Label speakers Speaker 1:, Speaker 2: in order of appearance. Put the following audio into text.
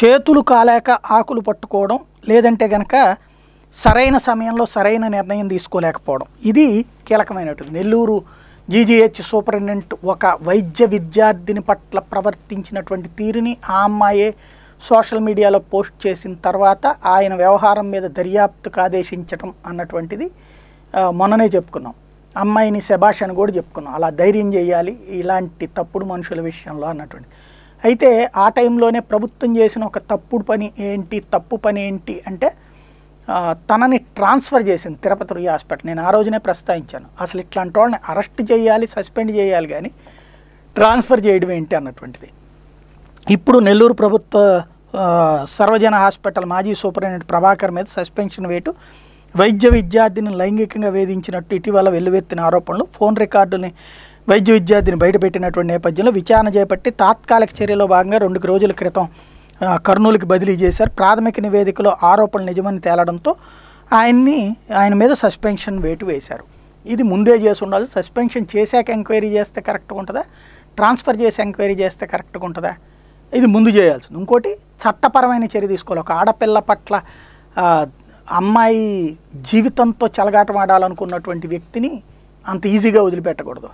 Speaker 1: చేతులు కాలేక ఆకులు పట్టుకోవడం లేదంటే గనక సరైన సమయంలో సరైన నిర్ణయం తీసుకోలేకపోవడం. ఇది కీలకమైనటువంటి నెల్లూరు జీజీహెచ్ సూపరింటెండెంట్ ఒక వైద్య విద్యార్థిని పట్ల ప్రవర్తించినటువంటి తీరుని ఆ అమ్మాయే సోషల్ మీడియాలో పోస్ట్ చేసిన తర్వాత ఆయన వ్యవహారం మీద దర్యాప్తుకు ఆదేశించటం అన్నటువంటిది మొన్ననే చెప్పుకున్నాం. అమ్మాయిని శభాష్ అని కూడా చెప్పుకున్నాం. అలా ధైర్యం చేయాలి ఇలాంటి తప్పుడు మనుషుల విషయంలో అన్నటువంటి. అయితే ఆ టైంలోనే ప్రభుత్వం చేసిన ఒక తప్పుడు పని ఏంటి తప్పు పని ఏంటి అంటే తనని ట్రాన్స్ఫర్ చేసింది తిరుపతి రుయ్య హాస్పిటల్. నేను ఆ రోజునే ప్రస్తావించాను. అసలు ఇట్లాంటి వాళ్ళని అరెస్ట్ చేయాలి సస్పెండ్ చేయాలి కానీ ట్రాన్స్ఫర్ చేయడం ఏంటి అన్నటువంటిది. ఇప్పుడు నెల్లూరు ప్రభుత్వ సర్వజన హాస్పిటల్ మాజీ సూపరింటెండెంట్ ప్రభాకర్ మీద సస్పెన్షన్ వేటు వైద్య విద్యార్థిని లైంగికంగా వేధించినట్టు ఇటీవల వెల్లువెత్తిన ఆరోపణలు. ఫోన్ రికార్డుని వైద్య విద్యార్థిని బయటపెట్టినటువంటి నేపథ్యంలో విచారణ చేపట్టి తాత్కాలిక చర్యలో భాగంగా రెండు రోజుల క్రితం కర్నూలుకి బదిలీ చేశారు. ప్రాథమిక నివేదికలో ఆరోపణలు నిజమని తేలడంతో ఆయన్ని ఆయన మీద సస్పెన్షన్ వేటు వేశారు. ఇది ముందే చేసి ఉండాలి. సస్పెన్షన్ చేశాక ఎంక్వైరీ చేస్తే కరెక్ట్గా ఉంటుందా? ట్రాన్స్ఫర్ చేసి ఎంక్వైరీ చేస్తే కరెక్ట్గా ఉంటుందా? ఇది ముందు చేయాల్సింది. ఇంకోటి చట్టపరమైన చర్య తీసుకోవాలి. ఒక ఆడపిల్ల పట్ల అమ్మాయి జీవితంతో చెలగాటమాడాలనుకున్నటువంటి వ్యక్తిని అంత ఈజీగా వదిలిపెట్టకూడదు.